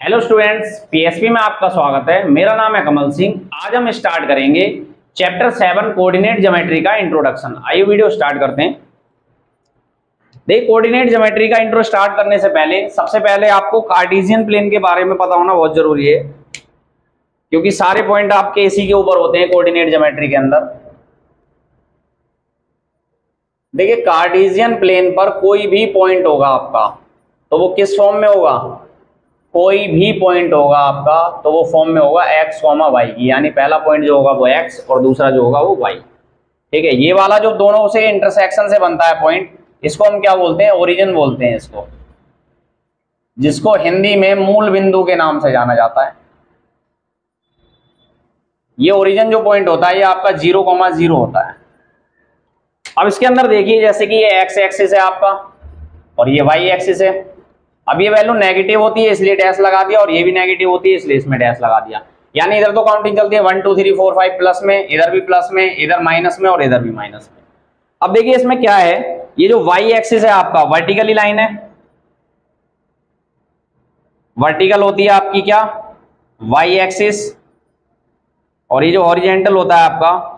Hello students PSP में आपका स्वागत है। मेरा नाम है कमल सिंह। आज हम स्टार्ट करेंगे चैप्टर सेवन कोऑर्डिनेट ज्योमेट्री का इंट्रोडक्शन आइए वीडियो स्टार्ट करते हैं। देख कोऑर्डिनेट ज्योमेट्री का इंट्रो स्टार्ट करने से पहले, सबसे पहले आपको कार्टेशियन प्लेन के बारे में पता होना बहुत ज़रूरी है, क्योंकि सारे पॉइंट आपके इसी के ऊपर होते हैं कोऑर्डिनेट ज्योमेट्री के अंदर। देखिए कार्टेशियन प्लेन पर कोई भी पॉइंट होगा आपका तो वो किस फॉर्म में होगा? कोई भी पॉइंट होगा आपका तो वो फॉर्म में होगा एक्स कॉमा वाई की। यानी पहला पॉइंट जो होगा वो एक्स और दूसरा जो होगा वो वाई ठीक है, ये वाला जो दोनों से इंटरसेक्शन से बनता है पॉइंट इसको हम क्या बोलते हैं? ओरिजिन बोलते हैं इसको। जिसको हिंदी में मूल बिंदु के नाम से जाना जाता है। ये ओरिजिन जो पॉइंट होता है, ये आपका ज़ीरो कॉमा ज़ीरो होता है। अब इसके अंदर देखिए, जैसे कि ये एक्स एक्सिस है आपका, और ये वाई एक्सिस है। अब ये वैल्यू नेगेटिव होती है, इसलिए डैश लगा दिया, और ये भी नेगेटिव होती है, इसलिए इसमें डैश लगा दिया। यानी इधर तो काउंटिंग चलती है one two three four five plus में, इधर भी प्लस में, इधर माइनस में, और इधर भी माइनस में। अब देखिए इसमें क्या है, ये जो वाई एक्सिस है आपका वर्टिकली लाइन है। वर्टिकल होती है आपकी क्या? वाई एक्सिस और ये जो हॉरिजेंटल होता है आपका,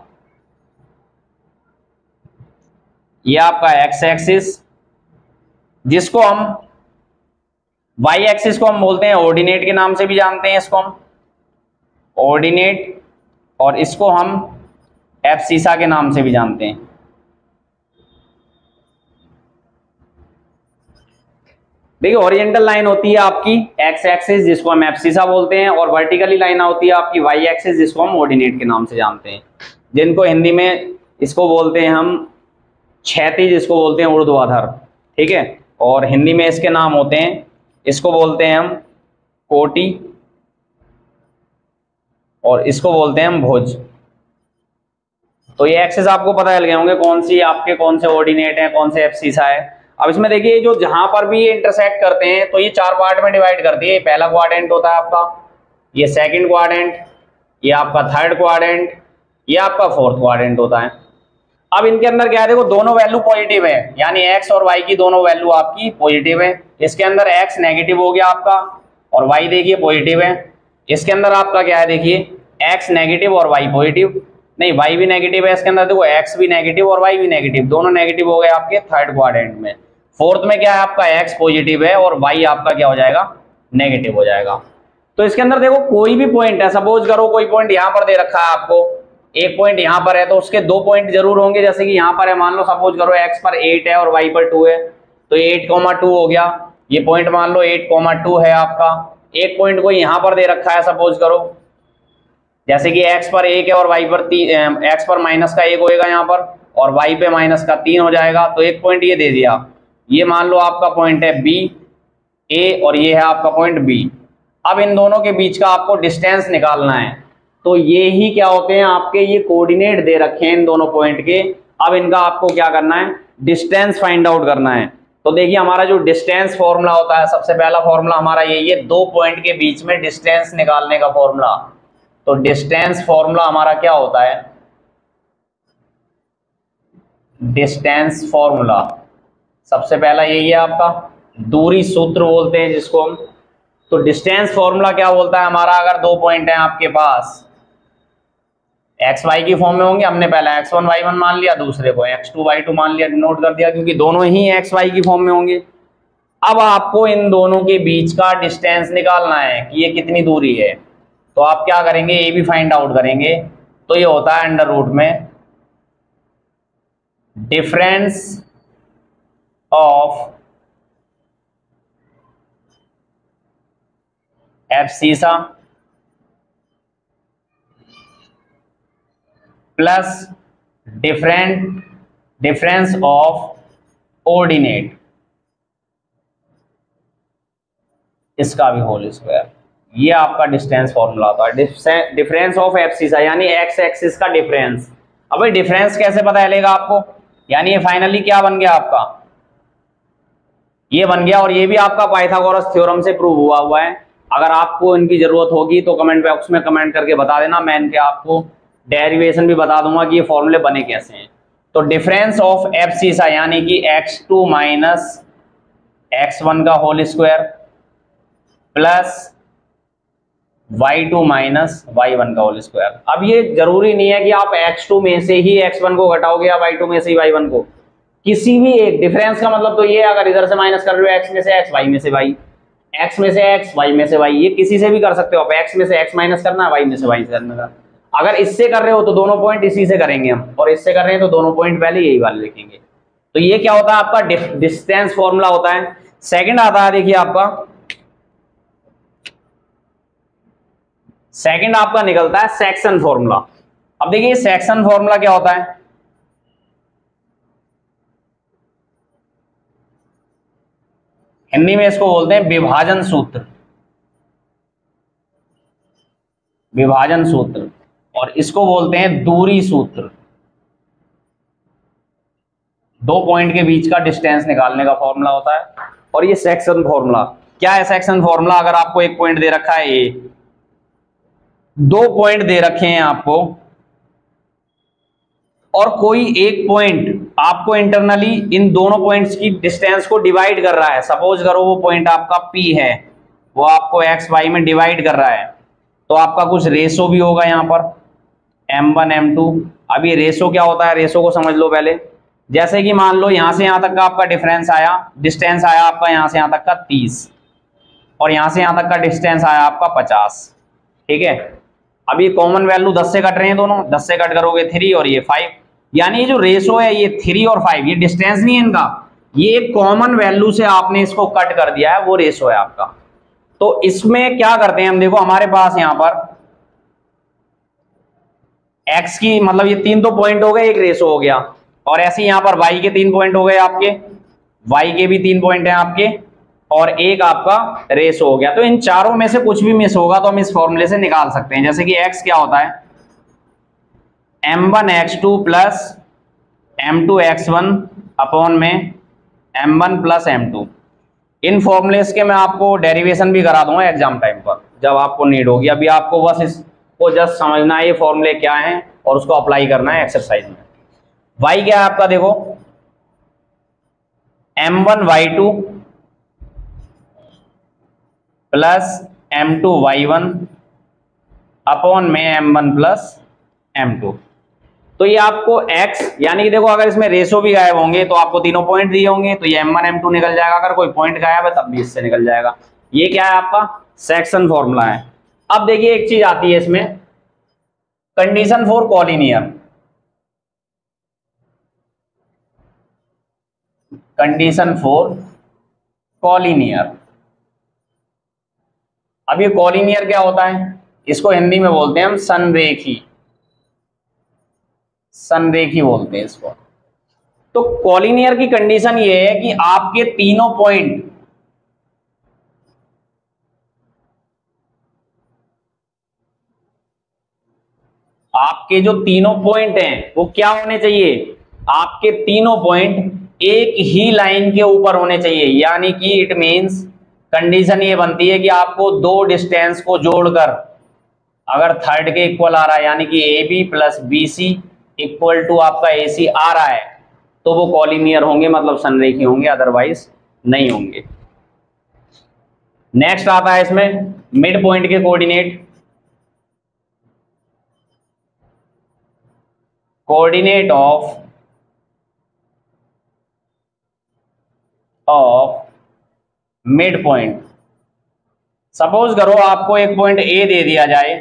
ये आपका एक्स एक्सिस जिसको हम वाई एक्सिस को हम बोलते हैं ऑर्डिनेट के नाम से भी जानते हैं इसको हम। ऑर्डिनेट और इसको हम एफ़ सीसा के नाम से भी जानते हैं। देखिए ओरिएंटल लाइन होती है आपकी एक्स एक्सिस जिसको हम एफ़ सीसा बोलते हैं, और वर्टिकली लाइन होती है आपकी वाई एक्सिस जिसको हम ऑर्डिनेट के नाम से जानते हैं। जिनको हिंदी में इसको बोलते हैं हम छैती जिसको बोलते हैं ऊर्ध्वाधर, ठीक है? और हिंदी में इसके नाम होते हैं इसको बोलते हैं हम कोटी और इसको बोलते हैं हम भोज। तो ये एक्सेस आपको पता चल गए होंगे कौन सी आपके कौन से ऑर्डिनेट है, कौन से एफ़ सीसा है। अब इसमें देखिए जो जहाँ पर भी ये इंटरसेक्ट करते हैं तो ये चार पार्ट में डिवाइड करती है। पहला क्वाड्रेंट होता है आपका, ये सेकंड क्वाड्रेंट ये आपका थर्ड क्वाड्रेंट ये आपका फोर्थ क्वाड्रेंट होता है। अब इनके अंदर क्या देखो, दोनों वैल्यू पॉजिटिव है। यानी एक्स और वाई की दोनों वैल्यू आपकी पॉजिटिव है। इसके अंदर एक्स नेगेटिव हो गया आपका और वाई देखिए पॉजिटिव है। इसके अंदर आपका क्या है, देखिए एक्स नेगेटिव और वाई पॉजिटिव नहीं वाई भी नेगेटिव है इसके अंदर, देखो एक्स भी नेगेटिव और वाई भी नेगेटिव दोनों नेगेटिव हो गए आपके थर्ड क्वाड्रेंट में। फोर्थ में क्या है आपका एक्स पॉजिटिव है और वाई आपका क्या हो जाएगा नेगेटिव हो जाएगा। तो इसके अंदर देखो, कोई भी पॉइंट है सपोज़ करो, कोई पॉइंट यहाँ पर दे रखा है आपको। एक पॉइंट यहाँ पर है तो उसके दो पॉइंट ज़रूर होंगे, जैसे कि यहाँ पर है, मान लो सपोज़ करो एक्स पर एट है और वाई पर टू है तो एट कोमा टू हो गया। ये पॉइंट मान लो एट कोमा टू है आपका। एक पॉइंट को यहाँ पर दे रखा है सपोज़ करो। जैसे कि एक्स पर एक है और वाई पर तीन एक्स पर माइनस का एक होएगा यहाँ पर, और वाई पे माइनस का तीन हो जाएगा। तो एक पॉइंट ये दे दिया। ये मान लो आपका पॉइंट है बी ए और ये है आपका पॉइंट बी अब इन दोनों के बीच का आपको डिस्टेंस निकालना है। तो ये ही क्या होते हैं? आपके ये कोऑर्डिनेट दे रखे हैं इन दोनों पॉइंट के। अब इनका आपको क्या करना है? डिस्टेंस फाइंड आउट करना है। तो देखिए, हमारा जो डिस्टेंस फॉर्मूला होता है, सबसे पहला फॉर्मूला हमारा यही है दो पॉइंट के बीच में डिस्टेंस निकालने का फॉर्मूला तो डिस्टेंस फॉर्मूला हमारा क्या होता है? डिस्टेंस फॉर्मूला सबसे पहला यही है आपका, दूरी सूत्र बोलते हैं जिसको हम। तो डिस्टेंस फॉर्मूला क्या बोलता है? हमारा अगर दो पॉइंट है आपके पास एक्स वाई की फॉर्म में होंगे, हमने पहला एक्स वन वाई वन मान लिया, दूसरे को एक्स टू वाई टू मान लिया नोट कर दिया, क्योंकि दोनों ही एक्स वाई की फॉर्म में होंगे। अब आपको इन दोनों के बीच का डिस्टेंस निकालना है कि ये कितनी दूरी है। तो आप क्या करेंगे, ये भी फाइंड आउट करेंगे। तो ये होता है अंडर रूट में difference of abscissa plus different difference of ordinate इसका भी होल स्क्वायर ये आपका डिस्टेंस फॉर्मूला होता है डिफरेंस ऑफ़ एफसीसा यानी एक्स एक्सिस का डिफरेंस अब डिफरेंस कैसे पता चलेगा आपको? यानी ये फाइनली क्या बन गया आपका? ये बन गया और ये भी आपका पाइथागोरस थ्योरम से प्रूव हुआ हुआ है. अगर आपको इनकी ज़रूरत होगी तो कमेंट बॉक्स में कमेंट करके बता देना. मैं इनके आपको डेरिवेशन भी बता दूँगा कि ये फॉर्मूले बने कैसे हैं। तो डिफरेंस ऑफ़ एफ़ सी सा यानी कि X two minus X one का whole square plus Y two minus Y one का होल स्क्वायर अब ये ज़रूरी नहीं है कि आप एक्स टू में से ही एक्स वन को घटाओगे या वाई टू में से ही वाई वन को। किसी भी एक डिफरेंस का मतलब तो ये अगर इधर से माइनस कर रहे हो एक्स में से एक्स वाई में से वाई एक्स में से एक्स वाई में से वाई ये किसी से भी कर सकते हो आप। एक्स में से एक्स माइनस करना वाई में से वाई से करना अगर इससे कर रहे हो तो दोनों पॉइंट इसी से करेंगे हम। और इससे कर रहे हैं तो दोनों पॉइंट पहले यही वाले लिखेंगे। तो ये क्या होता है आपका? डिस्टेंस फॉर्मूला होता है। सेकंड आता है देखिए आपका। सेकंड आपका निकलता है सेक्शन फॉर्मूला अब देखिए सेक्शन फॉर्मूला क्या होता है? हिंदी में इसको बोलते हैं विभाजन सूत्र। विभाजन सूत्र। और इसको बोलते हैं दूरी सूत्र। दो पॉइंट के बीच का डिस्टेंस निकालने का फॉर्मूला होता है। और ये सेक्शन फॉर्मूला क्या है सेक्शन फॉर्मूला अगर आपको एक पॉइंट दे रखा है ए दो पॉइंट दे रखे हैं आपको, और कोई एक पॉइंट आपको इंटरनली इन दोनों पॉइंट्स की डिस्टेंस को डिवाइड कर रहा है। सपोज़ करो वो पॉइंट आपका पी है, वो आपको एक्स वाई में डिवाइड कर रहा है तो आपका कुछ रेसो भी होगा यहाँ पर। एम वन एम टू ये रेसो क्या होता है? रेसो को समझ लो पहले। जैसे कि मान लो यहाँ से यहाँ तक का आपका डिफरेंस आया डिस्टेंस आया आपका यहाँ से यहाँ तक का तीस। और यहाँ से यहाँ तक का डिस्टेंस आया आपका पचास। ठीक है? अब ये कॉमन वैल्यू दस से कट रहे हैं दोनों। दस से कट करोगे थ्री और ये फाइव यानी जो रेशो है, ये थ्री और फाइव ये डिस्टेंस नहीं है इनका। ये कॉमन वैल्यू से आपने इसको कट कर दिया है, वो रेशो है आपका। तो इसमें क्या करते हैं हम? देखो, हमारे पास यहाँ पर एक्स की मतलब ये तीन तो पॉइंट हो गए, एक रेशो हो गया। और ऐसे यहाँ पर वाई के तीन पॉइंट हो गए आपके। वाई के भी तीन पॉइंट हैं आपके, और एक आपका रेस हो गया। तो इन चारों में से कुछ भी मिस होगा तो हम इस फॉर्मूले से निकाल सकते हैं। जैसे कि एक्स क्या होता है? M one X two plus M two X one upon में M one plus M two इन फॉर्मूलेस के मैं आपको डेरिवेशन भी करा दूँगा एग्ज़ाम टाइम पर, जब आपको नीड होगी। अभी आपको बस इसको जस्ट समझना है ये फॉर्मूले क्या हैं और उसको अप्लाई करना है एक्सरसाइज में। वाई क्या है आपका देखो? M one Y two plus M two Y one upon में M one plus M two तो ये आपको x, यानी कि देखो अगर इसमें रेशो भी गायब होंगे तो आपको तीनों पॉइंट दिए होंगे तो ये एम वन एम टू निकल जाएगा। अगर कोई पॉइंट गायब है तब भी इससे निकल जाएगा। ये क्या है आपका? सेक्शन फॉर्मूला है। अब देखिए एक चीज़ आती है इसमें। Condition for collinear condition for collinear अब ये कॉलिनियर क्या होता है? इसको हिंदी में बोलते हैं हम संरेखी संरेखी बोलते हैं इसको। तो कॉलिनियर की कंडीशन ये है कि आपके तीनों पॉइंट आपके जो तीनों पॉइंट हैं, वो क्या होने चाहिए? आपके तीनों पॉइंट एक ही लाइन के ऊपर होने चाहिए। यानी कि इट मींस कंडीशन ये बनती है कि आपको दो डिस्टेंस को जोड़कर अगर थर्ड के इक्वल आ रहा है, यानी कि A B plus B C equal to आपका ए सी आ रहा है तो वो कॉलिनियर होंगे मतलब संरेखी होंगे अदरवाइज़ नहीं होंगे। नेक्स्ट आता है इसमें मिड पॉइंट के coordinate coordinate of of mid point suppose करो आपको एक पॉइंट ए दे दिया जाए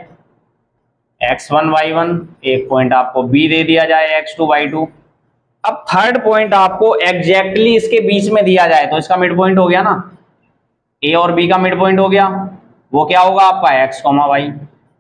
एक्स वन वाई वन एक पॉइंट आपको बी दे दिया जाए एक्स टू वाई टू अब थर्ड पॉइंट आपको एग्जैक्टली इसके बीच में दिया जाए तो इसका मिड पॉइंट हो गया ना। ए और बी का मिड पॉइंट हो गया, वो क्या होगा आपका एक्स कॉमा वाई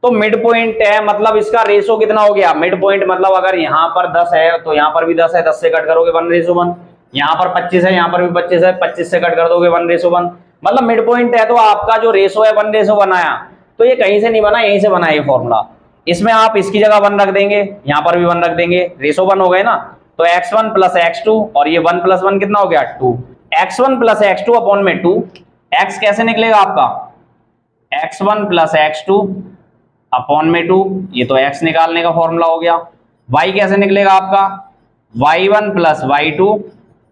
तो मिड पॉइंट है मतलब इसका रेशो कितना हो गया? मिड पॉइंट मतलब अगर यहाँ पर दस है तो यहाँ पर भी दस है, दस से कट करोगे वन रेशो वन यहाँ पर 25 है, यहाँ पर भी 25 है 25 से कट कर दोगे वन रेसो वन मतलब मिड पॉइंट है तो आपका जो रेसो है वन रेसो वन आया। तो ये कहीं से नहीं बना, यहीं से बना ये फॉर्मूला इसमें आप इसकी जगह वन रख देंगे, यहाँ पर भी वन रख देंगे। रेशो वन हो गए ना तो X one plus X two और ये वन प्लस वन कितना हो गया? Two X one plus X two upon में टू एक्स कैसे निकलेगा आपका? X one plus X two upon में टू, ये तो एक्स निकालने का फॉर्मूला हो गया। वाई कैसे निकलेगा आपका? Y one plus Y two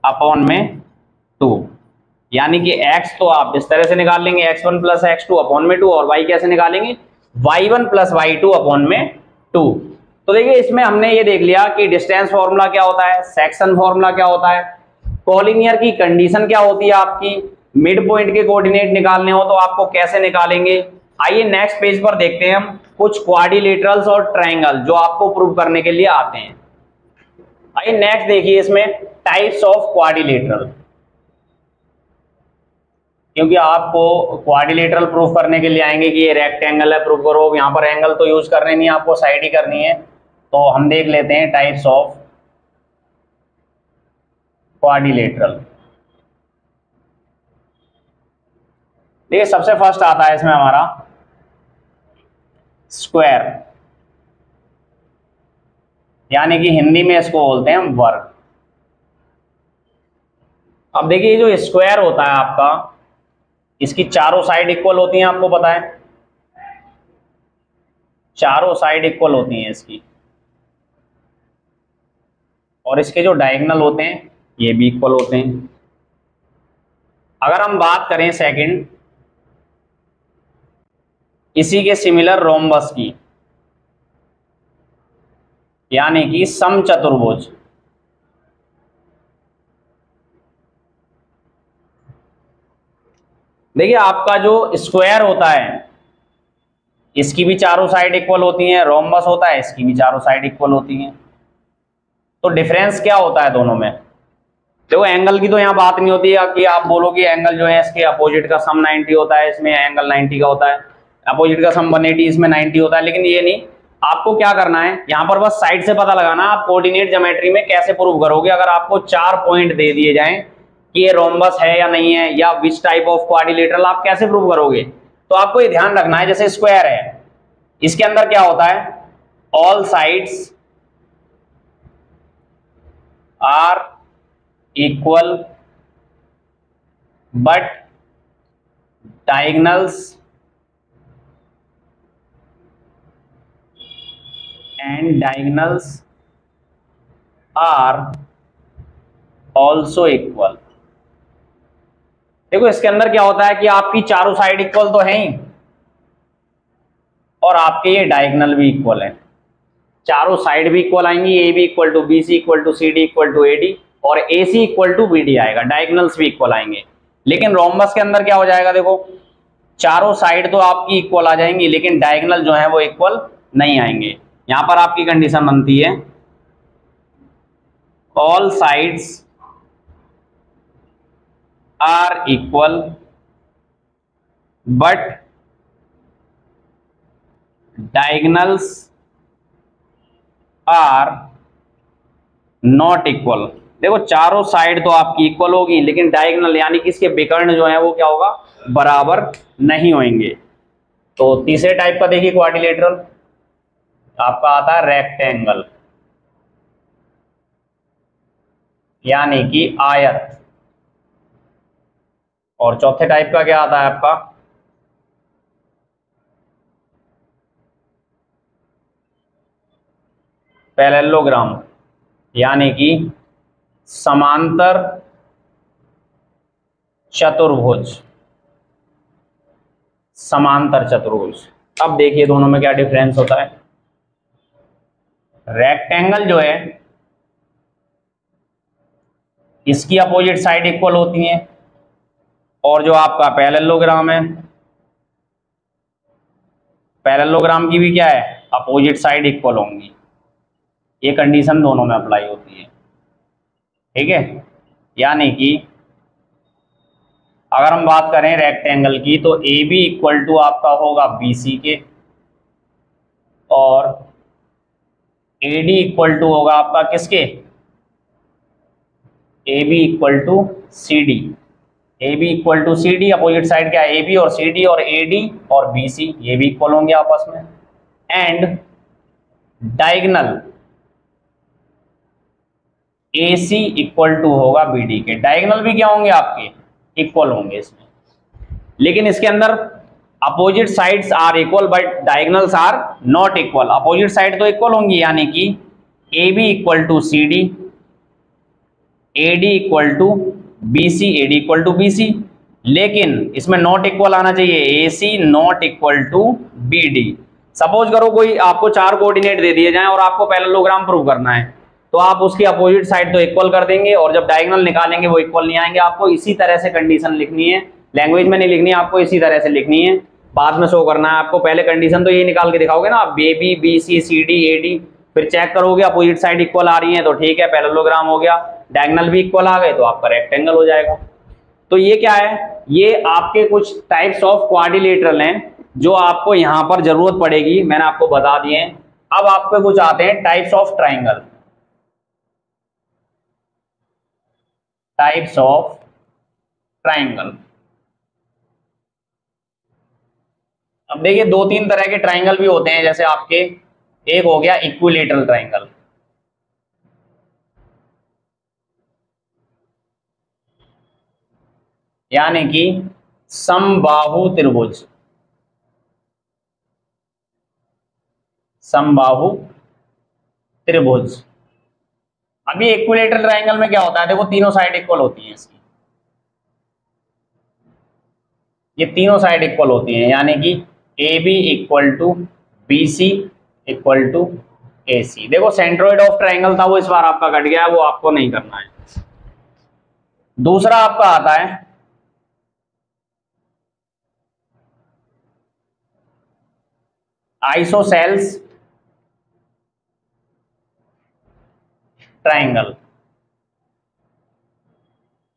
upon में टू। यानी कि x तो आप इस तरह से निकाल लेंगे x1 one plus X two upon में टू, और y कैसे निकालेंगे? Y one plus Y two upon में टू। तो देखिए, इसमें हमने ये देख लिया कि डिस्टेंस फॉर्मूला क्या होता है सेक्शन फॉर्मूला क्या होता है कॉलिनियर की कंडीशन क्या होती है आपकी मिड पॉइंट के कोऑर्डिनेट निकालने हो तो आपको कैसे निकालेंगे? आइए नेक्स्ट पेज पर देखते हैं हम कुछ क्वाड्रिलेटरल्स और ट्रायंगल जो आपको प्रूव करने के लिए आते हैं। आइए नेक्स्ट देखिए इसमें टाइप्स ऑफ़ क्वाड्रिलेटरल क्योंकि आपको क्वाड्रिलेटरल प्रूफ करने के लिए आएँगे कि ये रेक्टेंगल है प्रूफ करो। यहाँ पर एंगल तो यूज़ करने नहीं, आपको साइड ही करनी है। तो हम देख लेते हैं टाइप्स ऑफ़ क्वाड्रिलेटरल देखिए, सबसे फ़र्स्ट आता है इसमें हमारा स्क्वायर। यानी कि हिंदी में इसको बोलते हैं वर्ग। अब देखिए जो स्क्वायर होता है आपका, इसकी चारों साइड इक्वल होती हैं, आपको पता है? चारों साइड इक्वल होती हैं इसकी। और इसके जो डायगनल होते हैं, ये भी इक्वल होते हैं। अगर हम बात करें सेकंड इसी के सिमिलर रोमबस की, यानी कि सम चतुर्भुज देखिए, आपका जो स्क्वायर होता है, इसकी भी चारों साइड इक्वल होती हैं रोमबस होता है, इसकी भी चारों साइड इक्वल होती हैं। तो डिफरेंस क्या होता है दोनों में? देखो एंगल की तो यहाँ बात नहीं होती है कि आप बोलो कि एंगल जो है इसके अपोजिट का सम 90 होता है, इसमें एंगल 90 का होता है। अपोजिट का सम 180 इसमें 90 होता है, लेकिन ये नहीं। आपको क्या करना है? यहाँ पर बस साइड से पता लगाना आप कोऑर्डिनेट ज्योमेट्री में कैसे प्रूव करोगे? अगर आपको चार पॉइंट दे दिए जाएँ कि ये रोमबस है या नहीं है, या विच टाइप ऑफ़ क्वाड्रिलेटरल आप कैसे प्रूव करोगे? तो आपको ये ध्यान रखना है, जैसे स्क्वायर है। इसके अंदर क्या होता है? All sides are equal but diagonals and diagonals are also equal देखो, इसके अंदर क्या होता है कि आपकी चारों साइड इक्वल तो है ही, और आपके ये डायगनल भी इक्वल है। चारों साइड भी इक्वल आएँगी A B equal to B C equal to C D equal to A D और A C equal to B D आएगा। डायगनल्स भी इक्वल आएँगे। लेकिन रोमबस के अंदर क्या हो जाएगा, देखो, चारों साइड तो आपकी इक्वल आ जाएँगी, लेकिन डायगनल जो है वो इक्वल नहीं आएँगे। यहाँ पर आपकी कंडीशन बनती है। All sides are equal but diagonals are not equal देखो, चारों साइड तो आपकी इक्वल होगी, लेकिन डायगनल यानी कि इसके विकर्ण जो है वो क्या होगा? बराबर नहीं होंगे। तो तीसरे टाइप का देखिए क्वाड्रिलेटरल आपका आता है रेक्टेंगल यानी कि आयत. और चौथे टाइप का क्या आता है आपका? पैरेललोग्राम यानी कि समांतर चतुर्भुज. समांतर चतुर्भुज. अब देखिए दोनों में क्या डिफरेंस होता है? रेक्टेंगल जो है, इसकी अपोजिट साइड इक्वल होती है। और जो आपका पैरेललोग्राम है पैरेललोग्राम की भी क्या है? अपोजिट साइड इक्वल होंगी। ये कंडीशन दोनों में अप्लाई होती है। ठीक है? यानी कि अगर हम बात करें रेक्टेंगल की तो ए बी इक्वल टू आपका होगा बी सी के और ए डी इक्वल टू होगा आपका किसके? A B equal to C D A B equal to C D opposite side क्या ए बी और सी डी और ए डी और बी सी ये भी इक्वल होंगे आपस में. And diagonal A C equal to होगा बी डी के. डायगनल भी क्या होंगे आपके? इक्वल होंगे इसमें. लेकिन इसके अंदर opposite sides are equal but diagonals are not equal opposite side तो इक्वल होंगी, यानी कि A B equal to C D A D equal to B C A D equal to B C लेकिन इसमें नॉट इक्वल आना चाहिए A C not equal to B D suppose करो कोई आपको चार कोऑर्डिनेट दे दिए जाएँ और आपको पैरेललोग्राम प्रूव करना है। तो आप उसकी अपोजिट साइड तो इक्वल कर देंगे और जब डायगोनल निकालेंगे, वो इक्वल नहीं आएँगे। आपको इसी तरह से कंडीशन लिखनी है। लैंग्वेज में नहीं लिखनी है आपको इसी तरह से लिखनी है। बाद में शो करना है आपको। पहले कंडीशन तो ये निकाल के दिखाओगे ना बे B B C C D A D फिर चेक करोगे अपोजिट साइड इक्वल आ रही है तो ठीक है पैरेललोग्राम हो गया। डायगोनल भी इक्वल आ गए तो आपका रेक्टेंगल हो जाएगा। तो ये क्या है? ये आपके कुछ टाइप्स ऑफ़ क्वाड्रिलेटरल हैं, जो आपको यहाँ पर ज़रूरत पड़ेगी। मैंने आपको बता दिए अब आपके कुछ आते हैं types of triangle types of triangle अब देखिए, दो तीन तरह के ट्राइंगल भी होते हैं, जैसे आपके, एक हो गया इक्विलेटरल ट्राइंगल यानी कि समबाहु त्रिभुज। समबाहु त्रिभुज। अभी इक्विलेटरल ट्राइंगल में क्या होता है? देखो, तीनों साइड इक्वल होती हैं इसकी। ये तीनों साइड इक्वल होती हैं, यानी कि A B equal to B C equal to A C देखो सेंट्रोइड ऑफ़ ट्राइंगल था, वो इस बार आपका कट गया, वो आपको नहीं करना है। दूसरा आपका आता है। आइसोसेल्स ट्राइंगल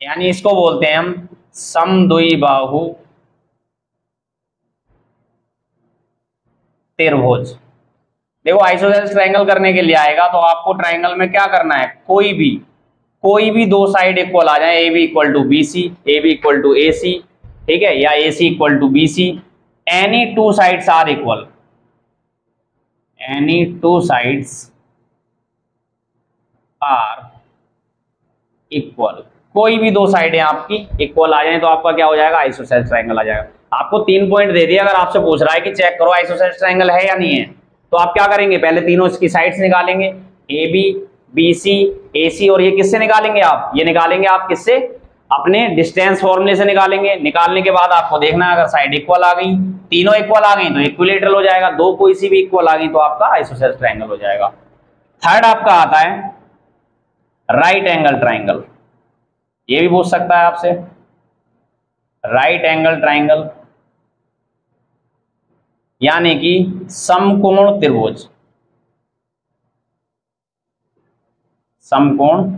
यानी इसको बोलते हैं हम समद्विबाहु त्रिभुज देखो आइसोसेल्स ट्राइंगल करने के लिए आएगा तो आपको ट्राइंगल में क्या करना है? कोई भी कोई भी दो साइड इक्वल आ जाए A B equal to B C A B equal to A C ठीक है? या A C equal to B C any two sides are equal any two sides are equal कोई भी दो साइड आपकी equal आ जाए तो आपका क्या हो जाएगा? आइसोसेल्स ट्राइंगल आ जाएगा। आपको तीन पॉइंट दे दिया, अगर आपसे पूछ रहा है कि चेक करो आइसोसेल्स ट्राइंगल है या नहीं है तो आप क्या करेंगे? पहले तीनों इसकी साइड्स निकालेंगे ए बी बी सी ए सी और ये किससे निकालेंगे आप? ये निकालेंगे आप किससे? अपने डिस्टेंस फॉर्मूले से निकालेंगे। निकालने के बाद आपको देखना है, अगर साइड इक्वल आ गई, तीनों इक्वल आ गई तो इक्विलेटरल हो जाएगा, दो कोई सी भी इक्वल आ गई तो आपका आइसोसेल्स ट्राइंगल हो जाएगा। थर्ड आपका आता है राइट एंगल ट्राइंगल ये भी पूछ सकता है आपसे। राइट एंगल ट्राइंगल यानी कि समकोण त्रिभुज। समकोण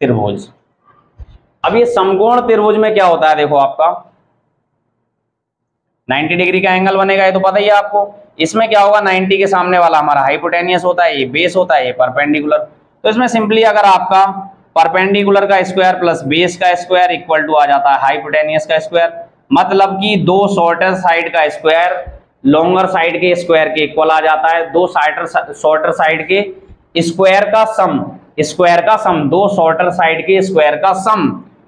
त्रिभुज। अब ये समकोण त्रिभुज में क्या होता है देखो आपका। 90 डिग्री का एंगल बनेगा, ये तो पता ही है आपको। इसमें क्या होगा 90 के सामने वाला हमारा हाइपोटेनियस होता है, ये बेस होता है, ये परपेंडिकुलर तो इसमें सिंपली अगर आपका परपेंडिकुलर का स्क्वायर प्लस बेस का स्क्वायर इक्वल टू आ जाता है हाइपोटेनियस का स्क्वायर मतलब कि दो शॉर्टेस्ट साइड का स्क्वायर लॉन्गर साइड के स्क्वायर के इक्वल आ जाता है, दो साइटर शॉर्टर साइड के स्क्वायर का सम स्क्वायर का सम दो शॉर्टर साइड के स्क्वायर का सम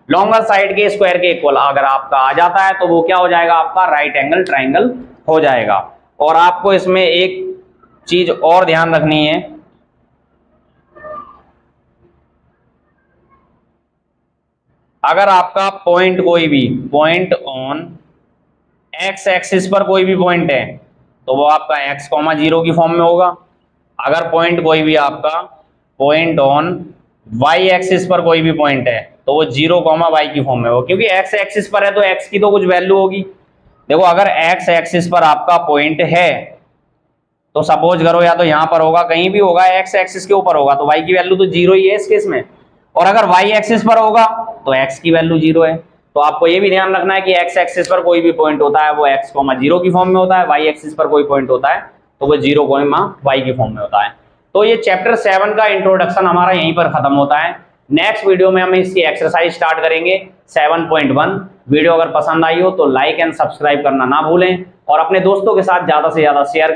लॉन्गर साइड के स्क्वायर के इक्वल अगर आपका आ जाता है तो वो क्या हो जाएगा आपका? राइट एंगल ट्राइंगल हो जाएगा। और आपको इसमें एक चीज़ और ध्यान रखनी है। अगर आपका पॉइंट कोई भी पॉइंट ऑन एक्स एक्सिस पर कोई भी पॉइंट है तो वो आपका एक्स कॉमा ज़ीरो की फॉर्म में होगा। अगर पॉइंट कोई भी आपका पॉइंट ऑन वाई एक्सिस पर कोई भी पॉइंट है तो वो ज़ीरो कॉमा वाई की फॉर्म में होगा। क्योंकि एक्स एक्सिस पर है तो एक्स की तो कुछ वैल्यू होगी। देखो, अगर एक्स एक्सिस पर आपका पॉइंट है तो सपोज़ करो, या तो यहाँ पर होगा, कहीं भी होगा एक्स एक्सिस के ऊपर होगा तो वाई की वैल्यू तो ज़ीरो ही है इस केस में। और अगर वाई एक्सिस पर होगा तो एक्स की वैल्यू ज़ीरो है। तो आपको ये भी ध्यान रखना है कि एक्स एक्सिस पर कोई भी पॉइंट होता है, वो एक्स कॉमा ज़ीरो की फॉर्म में होता है वाई एक्सिस पर कोई पॉइंट होता है तो वो ज़ीरो कॉमा वाई की फॉर्म में होता है। तो ये चैप्टर सेवन का इंट्रोडक्शन हमारा यहीं पर खत्म होता है। नेक्स्ट वीडियो में हम इसकी एक्सरसाइज स्टार्ट करेंगे 7.1 वीडियो अगर पसंद आई हो तो लाइक एंड सब्सक्राइब करना ना भूलें और अपने दोस्तों के साथ ज़्यादा से ज़्यादा शेयर